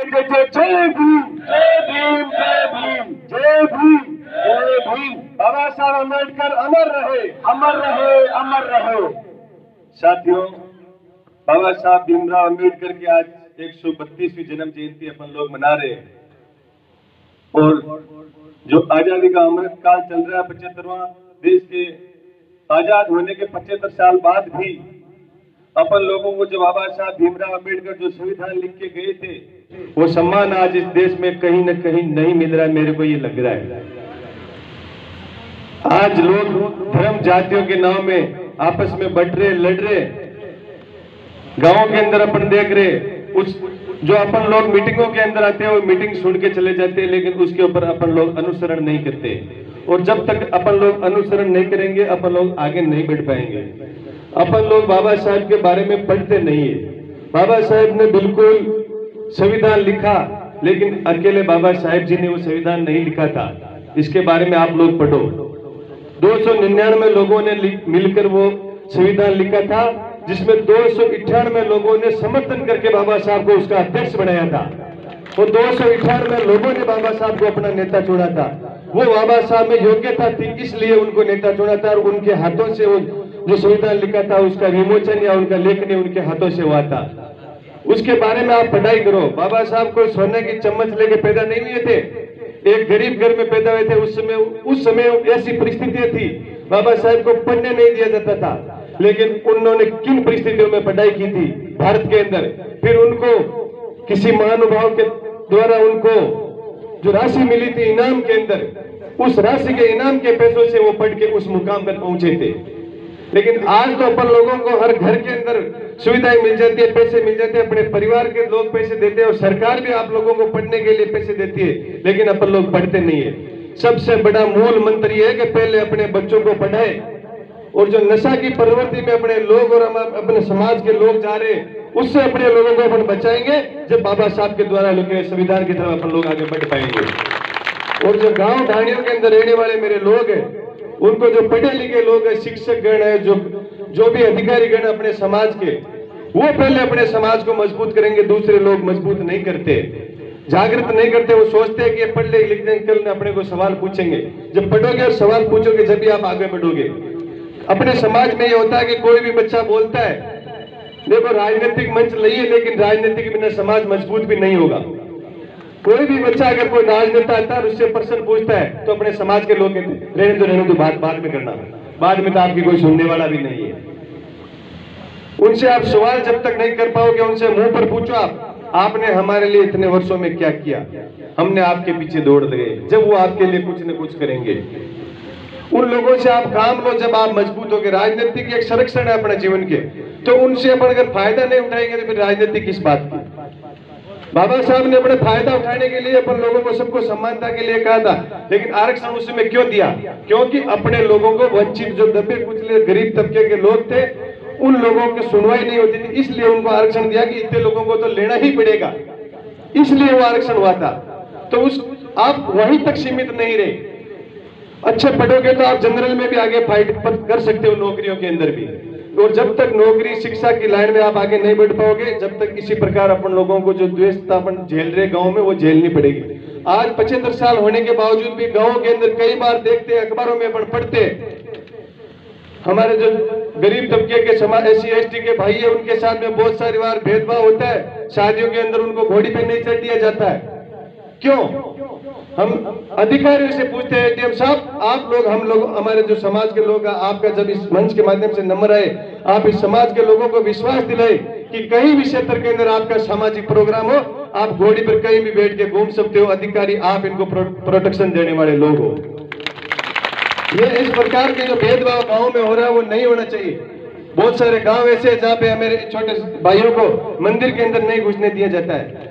जय जय भीम। जय भीम जय भीम। जय भीम। जय भीम। बाबा साहब अंबेडकर अमर रहे। अमर रहे अमर रहे। साथियों बाबा साहब भीमराव अंबेडकर की आज 132वीं जन्म जयंती अपन लोग मना रहे हैं। और जो आज़ादी का अमृत काल चल रहा है पचहत्तरवा देश के आज़ाद होने के पचहत्तर साल बाद भी अपन लोगों को जो बाबा साहब भीमराव अंबेडकर जो संविधान लिख के गए थे वो सम्मान आज इस देश में कहीं ना कहीं नहीं मिल रहा है, मेरे को ये लग रहा है। आज लोग धर्म जातियों के नाम में आपस में बट रहे, लड़ रहे। गाँवों के अंदर अपन देख रहे, उस जो अपन लोग मीटिंगों के अंदर आते हैं, वो मीटिंग सुन के चले जाते हैं, लेकिन उसके ऊपर अपन लोग अनुसरण नहीं करते। और जब तक अपन लोग अनुसरण नहीं करेंगे, अपन लोग आगे नहीं बढ़ पाएँगे। अपन लोग बाबा साहब के बारे में पढ़ते नहीं है। बाबा साहब ने बिल्कुल संविधान लिखा, लेकिन अकेले बाबा साहेब जी ने वो संविधान नहीं लिखा था। इसके बारे में आप लोग पढ़ो। दो सौ निन्यानवे लोगों ने मिलकर वो संविधान लिखा था, जिसमें दो सौ इक्यानवे लोगों ने समर्थन करके बाबा साहब को उसका अध्यक्ष बनाया था। वो दो सौ इक्यानवे लोगों ने बाबा साहब को अपना नेता चुना था। वो बाबा साहब में योग्यता थी इसलिए उनको नेता चुना था और उनके हाथों से वो जो संविधान लिखा था, उसका विमोचन या उनका लेखन उनके हाथों से हुआ था। उसके बारे में आप पढ़ाई करो। बाबा साहब कोई सोने की चम्मच लेके पैदा नहीं हुए थे। एक गरीब घर में पैदा हुए थे। उस समय उस समय ऐसी परिस्थितियाँ थी। बाबा साहब को पढ़ने नहीं दिया जाता था। लेकिन उन्होंने किन परिस्थितियों में पढ़ाई की थी? भारत के अंदर। फिर उनको, किसी महानुभाव के द्वारा उनको जो राशि मिली थी इनाम के अंदर, उस राशि के इनाम के पैसों से वो पढ़ के उस मुकाम पर पहुँचे थे। लेकिन आज तो अपन लोगों को हर घर के अंदर सुविधाएँ मिल जाती है, पैसे मिल जाते हैं, अपने परिवार के लोग पैसे देते हैं और सरकार भी आप लोगों को पढ़ने के लिए पैसे देती है, लेकिन अपन लोग पढ़ते नहीं है। सबसे बड़ा मूल मंत्र ये है कि पहले अपने बच्चों को पढ़ाए और जो नशा की प्रवृत्ति में अपने लोग और अपने समाज के लोग जा रहे उससे अपने लोगों को अपन बचाएँगे, जब बाबा साहब के द्वारा लिखे संविधान की तरफ़ अपन लोग आगे बढ़ पाएँगे। और जो गाँव ढाणियों के अंदर रहने वाले मेरे लोग हैं, उनको जो पढ़े लिखे लोग हैं, शिक्षक गण है, जो जो भी अधिकारी गण अपने समाज के, वो पहले अपने समाज को मज़बूत करेंगे, दूसरे लोग मज़बूत नहीं करते। जागृत नहीं करते, वो सोचते हैं कि पढ़ ले, लिख लेंगे कल अपने को सवाल पूछेंगे। जब पढ़ोगे और सवाल पूछोगे, जब भी आप आगे बढ़ोगे। अपने समाज में ये होता है कि कोई भी बच्चा बोलता है, देखो राजनीतिक मंच नहीं है, लेकिन राजनीति के बिना समाज मज़बूत भी नहीं होगा। कोई भी बच्चा अगर कोई राजनेता आता है उससे प्रश्न पूछता है तो अपने समाज के लोग रहने दो रहने दो, बात, बाद में करना। बाद में तो आपकी कोई सुनने वाला भी नहीं है। उनसे आप सवाल जब तक नहीं कर पाओगे, उनसे मुँह पर पूछो आप, आपने हमारे लिए इतने वर्षों में क्या किया? हमने आपके पीछे दौड़ गए जब वो आपके लिए कुछ न कुछ करेंगे। उन लोगों से आप काम लो, जब आप मज़बूत होगे। राजनीति की एक संरक्षण है अपने जीवन के। तो उनसे अपन अगर फ़ायदा नहीं उठाएँगे तो फिर राजनीति किस बात की? बाबा साहब ने अपने फ़ायदा उठाने के लिए अपन लोगों को सबको समानता के लिए कहा था। लेकिन आरक्षण उसमें क्यों दिया? क्योंकि अपने लोगों को वंचित, जो दबे कुचले, गरीब तबके के लोग थे उन लोगों की सुनवाई नहीं होती थी, इसलिए उनको आरक्षण दिया कि इतने लोगों को तो लेना ही पड़ेगा। इसलिए वो आरक्षण हुआ था। तो उस, आप वहीं तक सीमित नहीं रहे। अच्छे पढ़ोगे तो आप जनरल में भी आगे फाइट कर सकते हो नौकरियों के अंदर भी। और जब तक नौकरी, शिक्षा की लाइन में आप आगे नहीं बढ़ पाओगे, जब तक इसी प्रकार अपन लोगों को जो द्वेषता अपन झेल रहे गाँव में, वो झेलनी पड़ेगी। आज पचहत्तर साल होने के बावजूद भी गाँव के अंदर कई बार देखते हैं, अखबारों में अपन पढ़ते हैं हमारे जो गरीब तबके के समाज एस सी के भाई है उनके साथ में बहुत सारी बार भेदभाव होता है। शादियों के अंदर उनको घोड़ी पे नहीं चढ़ दिया जाता है। क्यों? हम अधिकारियों से पूछते हैं डीएम साहब आप लोग हम लोग हमारे जो समाज के लोग आपका जब इस मंच के माध्यम से नंबर आए आप इस समाज के लोगों को विश्वास दिलाए कि कहीं भी क्षेत्र के अंदर आपका सामाजिक प्रोग्राम हो आप घोड़ी पर कहीं भी बैठ के घूम सकते हो अधिकारी आप इनको प्रो, प्रोटेक्शन देने वाले लोग हो। ये इस प्रकार के जो भेदभाव गाँव में हो रहा है, वो नहीं होना चाहिए। बहुत सारे गाँव ऐसे हैं जहाँ पे मेरे छोटे भाइयों को मंदिर के अंदर नहीं घुसने दिया जाता है।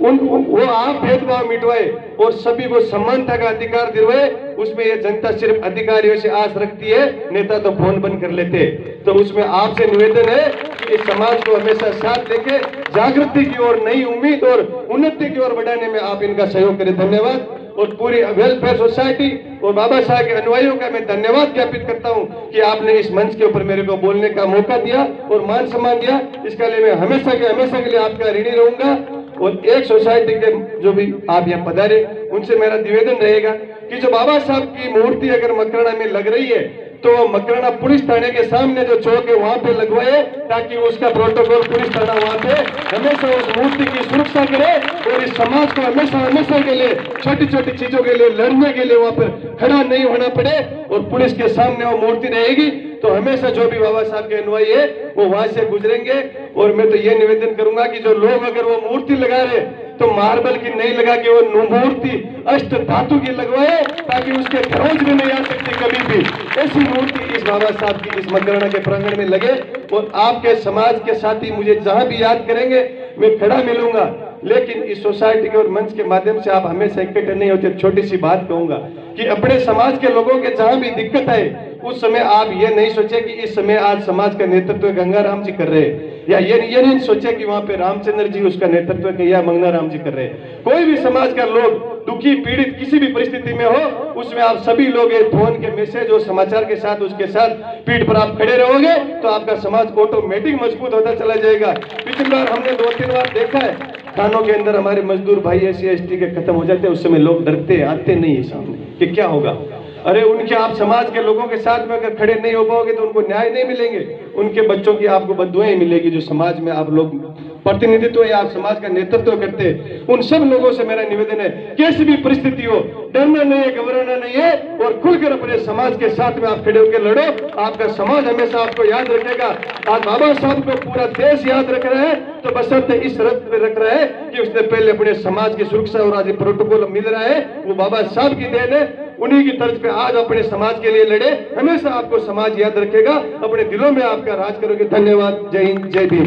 उन वो आप भेदभाव मिटवाए और सभी को समानता का अधिकार दिलवाए, उसमें ये जनता सिर्फ़ अधिकारियों से आस रखती है, नेता तो फ़ोन बंद कर लेते। तो उसमें आपसे निवेदन है कि समाज को हमेशा साथ लेके जागृति की ओर नई उम्मीद और उन्नति की ओर बढ़ाने में आप इनका सहयोग करें। धन्यवाद। और पूरी वेलफेयर सोसाइटी और बाबा साहब के अनुयायियों का मैं धन्यवाद ज्ञापित करता हूँ कि आपने इस मंच के ऊपर मेरे को बोलने का मौका दिया और मान सम्मान दिया। इसके लिए मैं हमेशा के हमेशा के लिए आपका ऋणी रहूँगा और एक सोसाइटी के जो भी आप यहाँ पधारे, उनसे मेरा निवेदन रहेगा कि जो बाबा साहब की मूर्ति अगर मकराना में लग रही है तो मकराना पुलिस थाने के सामने जो चौक है, वहाँ पे लगवाए ताकि उसका प्रोटोकॉल पुलिस थाना वहाँ पे हमेशा उस मूर्ति की सुरक्षा करे और इस समाज को हमेशा हमेशा के लिए छोटी छोटी चीज़ों के लिए, लड़ने के लिए वहाँ पर खड़ा नहीं होना पड़े और पुलिस के सामने वो मूर्ति रहेगी। तो हमेशा जो भी बाबा साहब के अनुयायी है, वो वहाँ से गुजरेंगे। और मैं तो ये निवेदन करूँगा कि जो लोग अगर वो मूर्ति लगा रहे तो मार्बल की नहीं लगा के वो मूर्ति अष्ट धातु की लगवाए, ताकि उसके खरोज में नहीं आ सकती कभी भी। ऐसी मूर्ति इस बाबा साहब की, इस मकराना के प्रांगण में लगे। और आपके समाज के साथी मुझे जहाँ भी याद करेंगे, मैं खड़ा मिलूँगा। लेकिन इस सोसाइटी के और मंच के माध्यम से आप हमेशा इकट्ठे नहीं होते, छोटी सी बात कहूँगा कि अपने समाज के लोगों के जहाँ भी दिक्कत है उस समय आप ये नहीं सोचे कि इस समय आज समाज का नेतृत्व गंगाराम जी कर रहे हैं। या ये ये नहीं सोचे कि वहाँ पे रामचंद्र जी उसका नेतृत्व किया मंगना राम जी कर रहे हैं कोई भी समाज का लोग दुखी पीड़ित किसी भी परिस्थिति में हो उसमें आप सभी लोग फ़ोन के मैसेज और समाचार के साथ उसके साथ पीठ पर आप खड़े रहोगे तो आपका समाज ऑटोमेटिक मज़बूत होता चला जाएगा पिछली बार हमने दो तीन बार देखा है थानों के अंदर हमारे मजदूर भाई एस सी के खत्म हो जाते हैं उस समय लोग डरते आते नहीं है सामने कि क्या होगा अरे उनके आप समाज के लोगों के साथ में अगर खड़े नहीं हो पाओगे तो उनको न्याय नहीं मिलेंगे। उनके बच्चों की आपको बदुआएँ मिलेगी जो समाज में आप लोग प्रतिनिधित्व या आप समाज का नेतृत्व करते। उन सब लोगों से मेरा निवेदन है, कैसी भी परिस्थिति हो, डरना नहीं है, घबराना नहीं है और खुलकर अपने समाज के साथ में आप खड़े होकर लड़ो। आपका समाज हमेशा आपको याद रखेगा। आज बाबा साहब को पूरा देश याद रख रहा है तो बसंत इस रथ पे रख रहा है कि उसने पहले अपने समाज की सुरक्षा और आज प्रोटोकॉल मिल रहा है। वो बाबा साहब की देन है। उन्हीं की तर्ज पे आज अपने समाज के लिए लड़े। हमेशा आपको समाज याद रखेगा। अपने दिलों में आपका राज करोगे। धन्यवाद। जय हिंद जय भीम।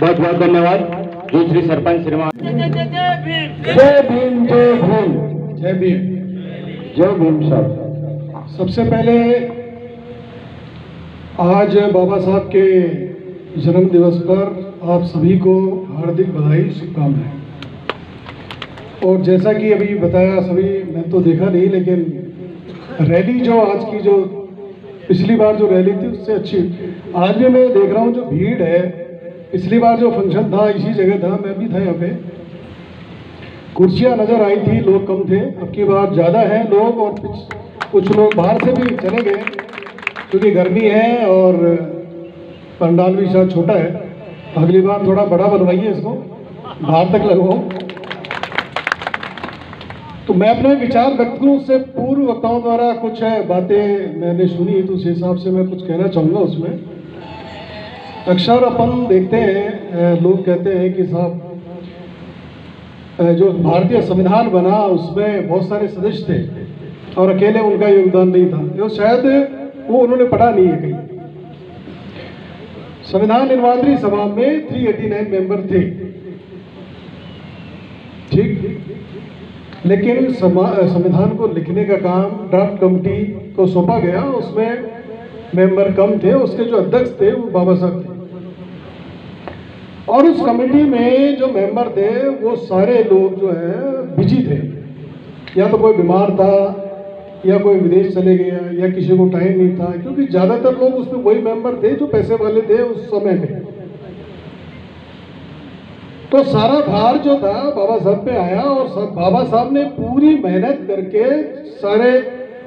बहुत बहुत धन्यवाद। दूसरी सरपंच श्रीमान जय भीम जय भीम। जय भीम। जय भीम साहब सबसे पहले आज बाबा साहब के जन्म दिवस पर आप सभी को हार्दिक बधाई शुभकामनाएँ। और जैसा कि अभी बताया, सभी मैं तो देखा नहीं, लेकिन रैली जो आज की जो, पिछली बार जो रैली थी, उससे अच्छी। आज भी मैं देख रहा हूँ, जो भीड़ है, पिछली बार जो फ़ंक्शन था, इसी जगह था, मैं भी था यहाँ पे। कुर्सियाँ नज़र आई थी, लोग कम थे, अब की बार ज़्यादा हैं लोग, और कुछ लोग बाहर से भी चले गए, क्योंकि गर्मी है, और पंडाल भी शायद छोटा है। अगली बार थोड़ा बड़ा बनवाइए इसको, बाहर तक लगवाओ तो मैं अपने विचार व्यक्त करूँ, उससे पूर्व वक्ताओं द्वारा कुछ बातें मैंने सुनी तो उस हिसाब से मैं कुछ कहना चाहूँगा उसमें। अक्सर अपन देखते हैं लोग कहते हैं कि साहब जो भारतीय संविधान बना, उसमें बहुत सारे सदस्य थे और अकेले उनका योगदान नहीं था। जो शायद वो उन्होंने पढ़ा नहीं है कहीं। संविधान निर्मात्री सभा में 389 मेंबर थे। ठीक? लेकिन संविधान को लिखने का काम ड्राफ्ट कमेटी को सौंपा गया, उसमें मेंबर कम थे, उसके जो अध्यक्ष थे, वो बाबा साहब थे। और उस कमेटी में जो मेंबर थे, वो सारे लोग जो है बिज़ी थे। या तो कोई बीमार था, या कोई विदेश चले गया, या किसी को टाइम नहीं था, क्योंकि ज़्यादातर लोग उसमें वही मेंबर थे, जो पैसे वाले थे उस समय में। तो सारा भार जो था, बाबा साहब पे आया और सब, बाबा साहब ने पूरी मेहनत करके सारे,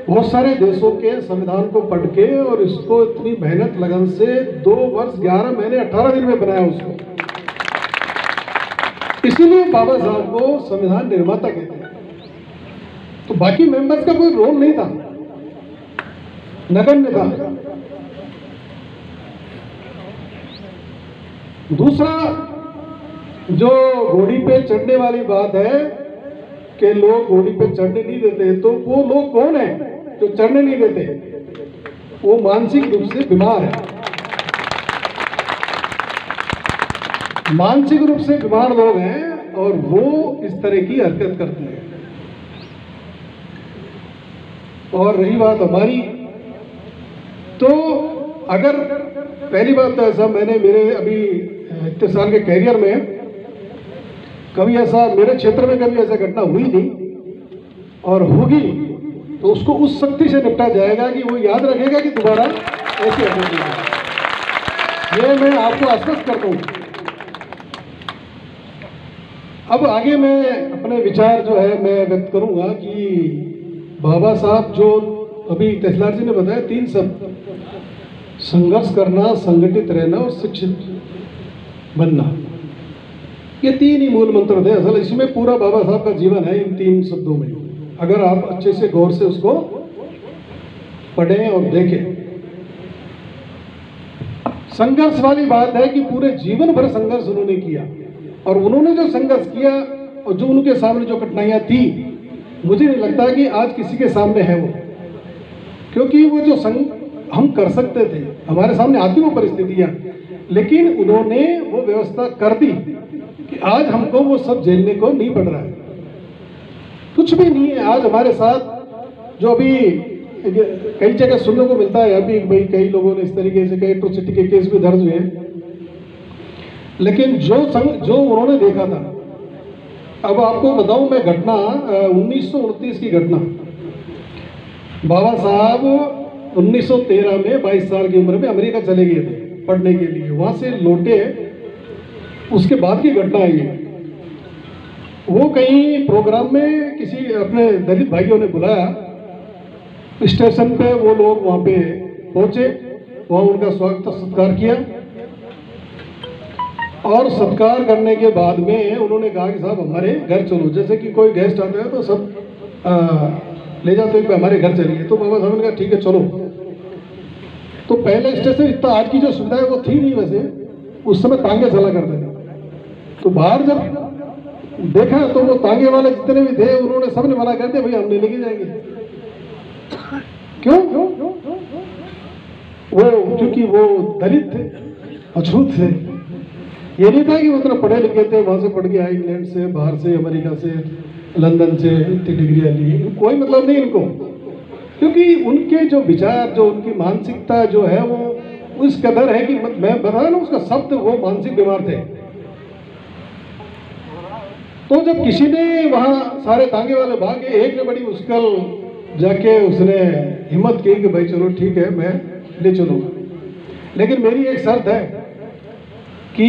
बहुत सारे देशों के संविधान को पढ़ के और इसको इतनी मेहनत लगन से दो वर्ष ग्यारह महीने, अठारह दिन में बनाया उसको। इसीलिए बाबा साहब को संविधान निर्माता कहते हैं। तो बाकी मेंबर्स का कोई रोल नहीं था। नगण्य था। दूसरा जो घोड़ी पे चढ़ने वाली बात है कि लोग घोड़ी पे चढ़ने नहीं देते तो वो लोग कौन है जो चढ़ने नहीं देते? वो मानसिक रूप से बीमार है। मानसिक रूप से बीमार लोग हैं और वो इस तरह की हरकत करते हैं। और रही बात हमारी तो अगर पहली बात तो ऐसा मैंने मेरे अभी इतने साल के कैरियर में कभी ऐसा, मेरे क्षेत्र में कभी ऐसा घटना हुई नहीं और होगी तो उसको उस शक्ति से निपटा जाएगा कि वो याद रखेगा कि दोबारा ऐसी घटना ये मैं आपको आश्वस्त करता हूँ। अब आगे मैं अपने विचार जो है मैं व्यक्त करूँगा कि बाबा साहब जो अभी तहसीलदार जी ने बताया, तीन शब्द, संघर्ष करना, संगठित रहना और शिक्षित बनना। ये तीन ही मूल मंत्र थे। असल इसमें पूरा बाबा साहब का जीवन है इन तीन शब्दों में। अगर आप अच्छे से गौर से उसको पढ़ें और देखें। संघर्ष वाली बात है कि पूरे जीवन भर संघर्ष उन्होंने किया। और उन्होंने जो संघर्ष किया और जो उनके सामने जो कठिनाइयाँ थी, मुझे नहीं लगता कि आज किसी के सामने है वो। क्योंकि वो जो संग हम कर सकते थे, हमारे सामने आती वो परिस्थितियाँ, लेकिन उन्होंने वो व्यवस्था कर दी। कि आज हमको वो सब झेलने को नहीं पड़ रहा है। कुछ भी नहीं है। आज हमारे साथ जो अभी कई जगह सुनने को मिलता है, अभी भाई कई लोगों ने इस तरीके से कई एट्रोसिटी के केस भी दर्ज हुए लेकिन जो संग जो उन्होंने देखा था, अब आपको बताऊँ मैं घटना उन्नीस सौ उनतीस की घटना। बाबा साहब 1913 में 22 साल की उम्र में अमेरिका चले गए थे पढ़ने के लिए। वहाँ से लौटे उसके बाद की घटना है ये वो कहीं प्रोग्राम में किसी अपने दलित भाइयों ने बुलाया। स्टेशन पे वो लोग वहाँ पे पहुँचे। वहाँ उनका स्वागत सत्कार किया। और सत्कार करने के बाद में उन्होंने कहा कि साहब हमारे घर चलो। जैसे कि कोई गेस्ट आता है तो सब आ, ले जाते हैं हमारे घर चलिए। तो बाबा साहब ने कहा ठीक है चलो। तो पहले स्टेशन इतना आज की जो सुविधा है वो थी नहीं वैसे। उस समय तांगे चला करते थे। तो बाहर जब देखा तो वो तांगे वाले जितने भी थे, उन्होंने सबने मना कर दिया, भैया, हम नहीं लेके जाएँगे। क्यों? वो क्योंकि वो दलित थे, अछूत थे। ये नहीं था कि वो उतना पढ़े लिखे थे, वहाँ से पढ़ के आए इंग्लैंड से, बाहर से, अमेरिका से, लंदन से, इतनी डिग्रियाँ ली। कोई मतलब नहीं इनको। क्योंकि उनके जो विचार, जो उनकी मानसिकता जो है, वो उस कदर है कि मैं बता ना उसका शब्द वो मानसिक बीमार थे। तो जब किसी ने वहाँ सारे तांगे वाले भागे एक ने बड़ी मुश्किल जाके उसने हिम्मत की कि भाई चलो ठीक है, मैं ले चलूँगा। लेकिन मेरी एक शर्त है कि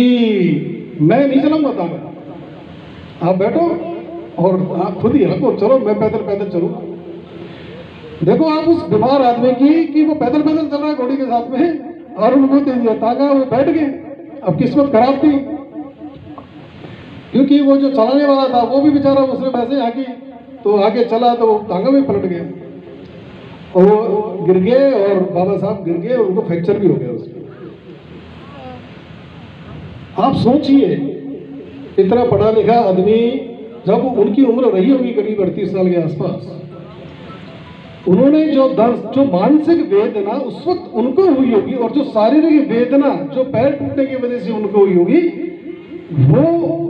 मैं नहीं चलूँगा तांगा आप बैठो और आप खुद ही हको चलो मैं पैदल पैदल चलूँगा देखो, आप उस बीमार आदमी की कि वो पैदल पैदल चल रहा है घोड़ी के साथ में, और उनको दे दिया तागा वो बैठ गए। अब किस्मत खराब थी। क्योंकि वो जो चलाने वाला था, वो भी बेचारा उसने वैसे आके तो आगे चला तो तांगा भी पलट गया। और वो गिर गए और बाबा साहब गिर गए, उनको फ्रैक्चर भी हो गया उसमें। आप सोचिए, इतना पढ़ा लिखा आदमी, जब उनकी उम्र रही होगी करीब अड़तीस साल के आसपास, उन्होंने जो दर्द, जो मानसिक वेदना उस वक्त उनको हुई होगी, और जो शारीरिक वेदना जो पैर टूटने की वजह से उनको हुई होगी, वो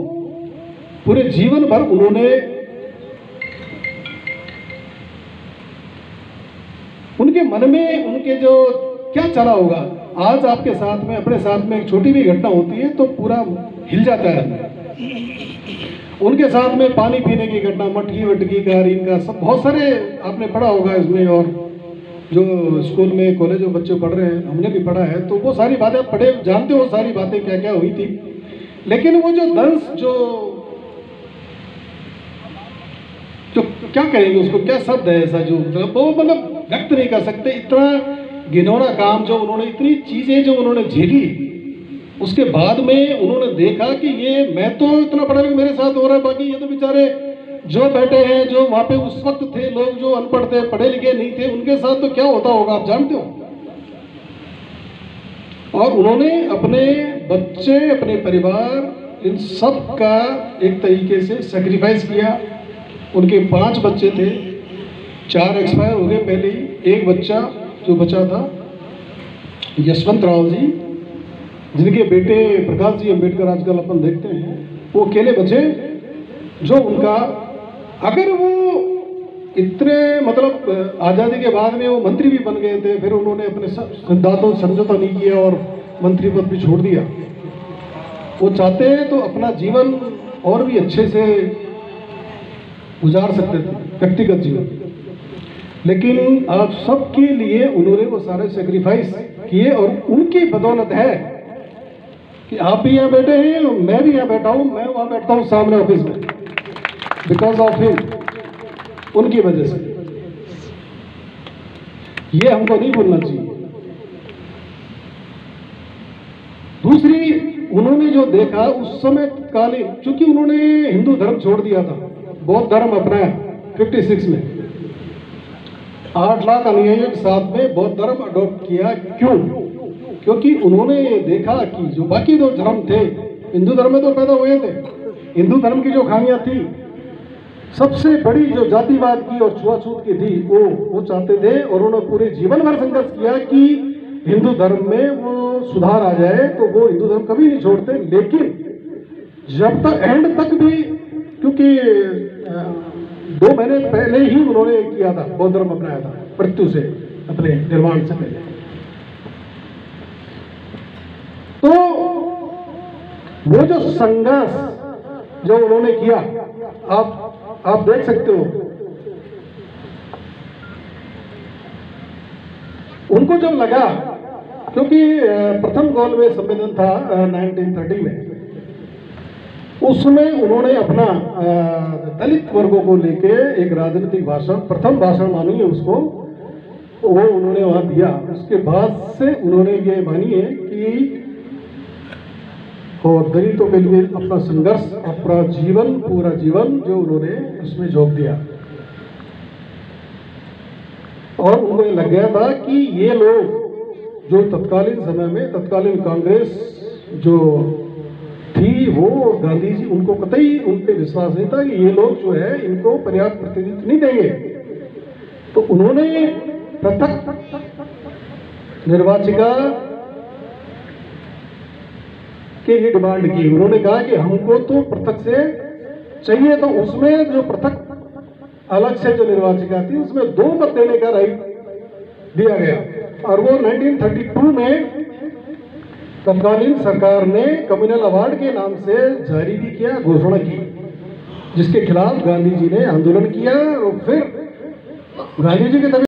पूरे जीवन भर उन्होंने उनके मन में उनके जो क्या चला होगा, आज आपके साथ में, अपने साथ में एक छोटी भी घटना होती है तो पूरा हिल जाता है। उनके साथ में पानी पीने की घटना, मटकी वटकी का इनका सब बहुत सारे आपने पढ़ा होगा इसमें और जो स्कूल में कॉलेज में बच्चे पढ़ रहे हैं, हमने भी पढ़ा है तो वो सारी बातें पढ़े, जानते हो सारी बातें क्या क्या हुई थी। लेकिन वो जो दंश, जो जो क्या कहेंगे उसको? क्या शब्द है ऐसा जो मतलब वो मतलब व्यक्त नहीं कर सकते? इतना घिनौना काम जो उन्होंने, इतनी चीज़ें जो उन्होंने झेली, उसके बाद में उन्होंने देखा कि ये मैं तो इतना पढ़ा लिखा मेरे साथ हो रहा है, बाकी ये तो बेचारे जो बैठे हैं, जो वहाँ पे उस वक्त थे, लोग जो अनपढ़ थे, पढ़े लिखे नहीं थे, उनके साथ तो क्या होता होगा, आप जानते हो? और उन्होंने अपने बच्चे, अपने परिवार, इन सब का एक तरीके से सेक्रीफाइस किया। उनके पाँच बच्चे थे। चार एक्सपायर हो गए पहले ही। एक बच्चा जो बचा था, यशवंत राव जी, जिनके बेटे प्रकाश जी अंबेडकर आजकल अपन देखते हैं, वो अकेले बचे। जो उनका, अगर वो इतने मतलब आज़ादी के बाद में वो मंत्री भी बन गए थे, फिर उन्होंने अपने सिद्धांतों समझौता नहीं किया और मंत्री पद भी छोड़ दिया। वो चाहते हैं तो अपना जीवन और भी अच्छे से गुजार सकते थे, व्यक्तिगत जीवन। लेकिन आप सबके लिए उन्होंने वो सारे सेक्रीफाइस किए और उनकी बदौलत है कि आप भी यहाँ बैठे हैं और मैं भी यहाँ बैठा हूँ, मैं वहाँ बैठता हूँ सामने ऑफ़िस में बिकॉज़ ऑफ़ हिम उनकी वजह से। ये हमको नहीं भूलना चाहिए। दूसरी, उन्होंने जो देखा, उस समय कालीन, चूँकि उन्होंने हिंदू धर्म छोड़ दिया था बौद्ध धर्म अपनाया 56 में। आठ लाख अनुयायियों के साथ में बौद्ध धर्म अडॉप्ट किया। क्यों? क्योंकि उन्होंने ये देखा कि जो बाकी दो धर्म थे, हिंदू धर्म में तो पैदा हुए थे। हिंदू धर्म की जो खामियाँ थी, सबसे बड़ी जो जातिवाद की और छुआछूत की थी, वो वो चाहते थे और उन्होंने पूरे जीवन भर संघर्ष किया कि हिंदू धर्म में वो सुधार आ जाए तो वो हिंदू धर्म कभी नहीं छोड़ते। लेकिन जब तक एंड तक भी, क्योंकि दो महीने पहले ही उन्होंने किया था बौद्ध धर्म अपनाया था मृत्यु से अपने निर्माण से पहले। तो वो जो संघर्ष जो उन्होंने किया आप आप देख सकते हो। उनको जब लगा क्योंकि प्रथम गोल में सम्मेलन था अ, 1930 में उसमें उन्होंने अपना दलित वर्गों को लेके एक राजनीतिक भाषण, प्रथम भाषण मानिए उसको, वो उन्होंने वहाँ दिया। उसके बाद से उन्होंने ये मानिए कि और दलितों के लिए अपना संघर्ष, अपना जीवन, पूरा जीवन जो उन्होंने उसमें झोंक दिया। और उनको लग गया था कि ये लोग जो तत्कालीन समय में, तत्कालीन कांग्रेस जो थी वो गांधी जी, उनको कतई उन पर विश्वास नहीं था कि ये लोग जो है, इनको पर्याप्त प्रतिनिधित्व नहीं देंगे। तो उन्होंने पृथक निर्वाचिका की ही डिमांड की। उन्होंने कहा कि हमको तो पृथक से चाहिए तो उसमें जो पृथक अलग से जो निर्वाचिका थी, उसमें दो मत देने का राइट दिया गया। और वो 1932 में तत्कालीन सरकार ने कम्युनल अवार्ड के नाम से जारी भी किया, घोषणा की, जिसके खिलाफ गांधी जी ने आंदोलन किया और फिर गांधी जी के